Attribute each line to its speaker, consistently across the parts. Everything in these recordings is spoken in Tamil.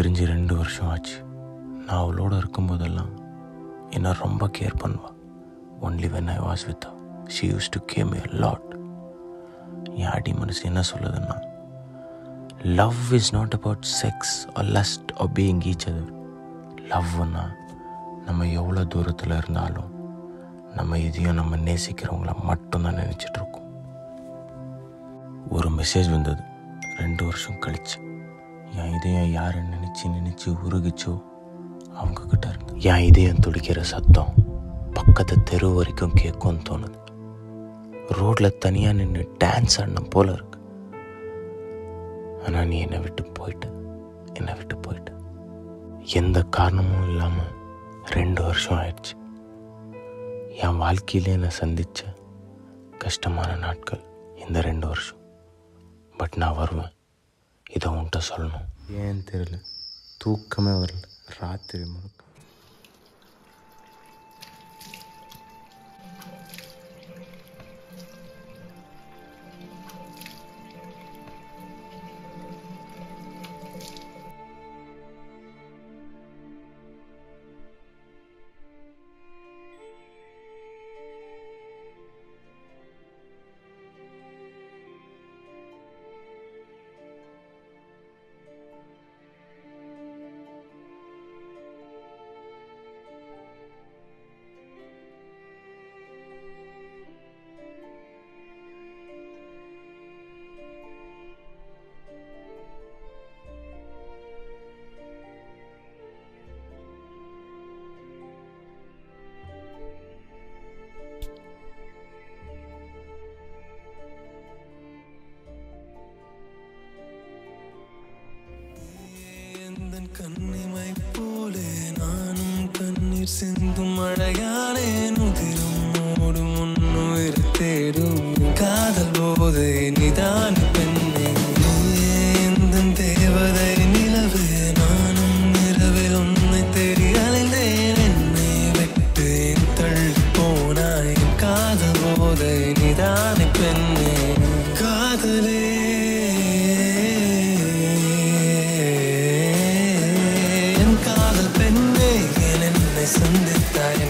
Speaker 1: பிரிஞ்சு ரெண்டு வருஷம் ஆச்சு. நான் அவளோட இருக்கும்போதெல்லாம் என்னை ரொம்ப கேர் பண்ணுவா. Only when I was with she used to came a lot என் அடி மனசு என்ன சொல்லுதுன்னா love is not about sex uh lust or being each other லவ்னா நம்ம எவ்வளோ தூரத்தில் இருந்தாலும் நம்ம இதையும் நம்ம நேசிக்கிறவங்கள மட்டும்தான் நினச்சிட்ருக்கோம் ஒரு மெசேஜ் வந்தது. ரெண்டு வருஷம் கழிச்சு. என் இதயம் யாரை நினச்சி நினச்சி உருகிச்சோ அவங்க கிட்ட இருந்து என் இதயம் துடிக்கிற சத்தம் பக்கத்து தெரு வரைக்கும் கேட்கும்னு தோணுது. ரோட்டில் தனியாக நின்று டான்ஸ் ஆடின போல இருக்கு. ஆனால் நீ என்னை விட்டு போயிட்ட. என்னை விட்டு போயிட்ட. எந்த காரணமும் இல்லாமல் ரெண்டு வருஷம் ஆயிடுச்சு. என் வாழ்க்கையிலே என்னை சந்தித்த கஷ்டமான நாட்கள் இந்த ரெண்டு வருஷம். பட் நான் வருவேன். இதை உன்கிட்ட சொல்லணும். ஏன் தெரியல? தூக்கமே வரல. ராத்திரி முழுக்க.
Speaker 2: கண்ணிமை போலே நானும் கண்ணீர் சிந்தும் மழையானே ஏன் என்னை சந்தித்தாய்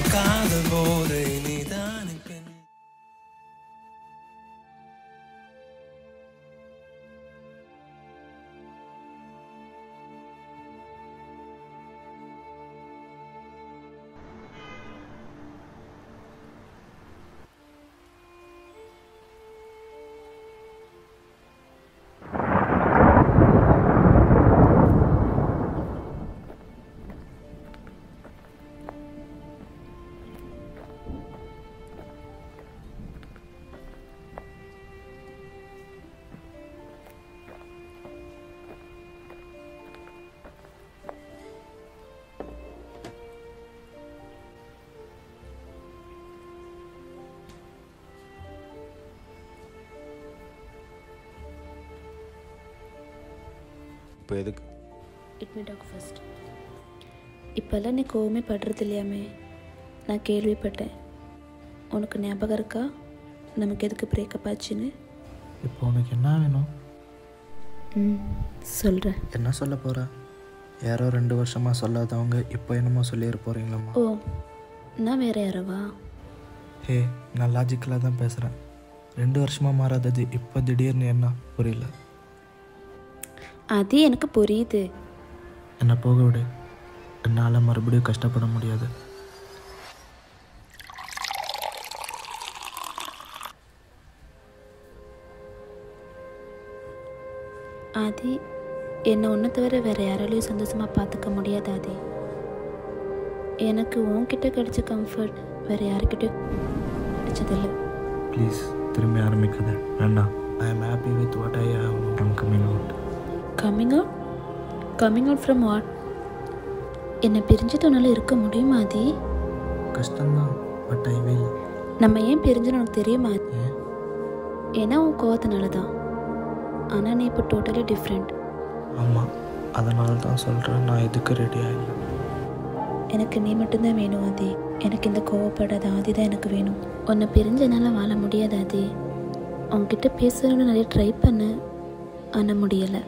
Speaker 1: இப்போ எதுக்கு?
Speaker 3: இட் மீ டாக் ஃபர்ஸ்ட் இப்போல்லாம் நீ கோவமே படுறது இல்லையாமே? நான் கேள்விப்பட்டேன். உனக்கு ஞாபகம் இருக்கா? நமக்கு எதுக்கு பிரேக்கப் ஆச்சுன்னு?
Speaker 4: இப்போ உனக்கு என்ன வேணும்?
Speaker 3: ம் சொல்கிறேன்
Speaker 4: என்ன சொல்ல போகிற யாரோ ரெண்டு வருஷமாக சொல்லாதவங்க இப்போ என்னமோ சொல்லிட போகிறீங்களாம்மா
Speaker 3: ஓ நான் வேற யாரவா?
Speaker 4: ஹே நான் லாஜிக்கலாக தான் பேசுகிறேன் ரெண்டு வருஷமாக மாறாதது இப்போ திடீர்னு என்ன? புரியல.
Speaker 3: அது எனக்கு புரியுது.
Speaker 4: என்னை போக விடு. என்னால் மறுபடியும் கஷ்டப்பட முடியாது.
Speaker 3: ஆதி என்னை ஒன்றை தவிர வேற யாராலையும் சந்தோஷமாக பார்த்துக்க முடியாது ஆதி. எனக்கு உன்கிட்ட கிடைச்ச கம்ஃபர்ட் வேற யாருக்கிட்டையும் கிடைச்சதில்லை.
Speaker 4: ப்ளீஸ் திரும்பி ஆரம்பிக்காத. வேண்டாம். I am happy with what I have I'm coming out
Speaker 3: coming out coming out from what என்னை பிரிஞ்சது உன்னால் இருக்க முடியுமா ஆதி?
Speaker 4: கஷ்டம்தான் பட் ஐ வில்
Speaker 3: நம்ம ஏன் பிரிஞ்சுன்னு உனக்கு தெரியுமா?
Speaker 4: ஏன்?
Speaker 3: ஏன்னா உன் கோவத்தினால தான் ஆனால் நீ இப்போ டோட்டலி டிஃப்ரெண்ட்
Speaker 4: ஆமாம் அதனால தான் சொல்கிறேன் நான் எதுக்கு ரெடியாக இல்லை
Speaker 3: எனக்கு நீ மட்டும்தான் வேணும் ஆதி. எனக்கு இந்த கோவப்படாத ஆதி தான் எனக்கு வேணும். உன்னை பிரிஞ்ச என்னால் வாழ முடியாது ஆதி. உன்கிட்ட பேசணும்னு நிறைய ட்ரை பண்ணேன் ஆனால் முடியலை.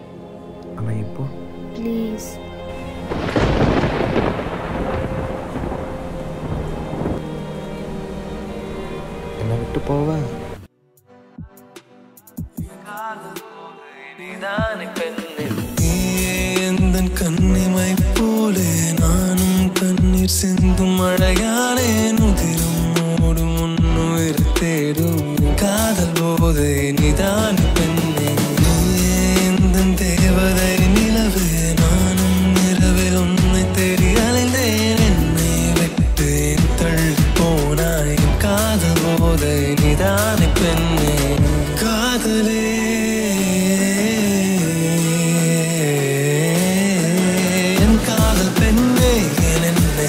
Speaker 4: ஆனால் இப்போ
Speaker 3: ப்ளீஸ் என்னை
Speaker 4: விட்டு போவ
Speaker 2: கண்ணிமை போலே நானும் கண்ணீர் சிந்தும் மழையாலே நுதிரும் மூடும் உன்னுயிர் தேடும் காதல் போது நிதான பெண்ணே. நீயும் தேவதை நிலவு நானும் இரவில் உன்னை தெரிய அலைந்தேன். என்னை விட்டேன் தள்ளி போனாய் காதல் போதை நிதானி பெண்ணே. காதலே. என் காதல் பெண்ணே என் என்னை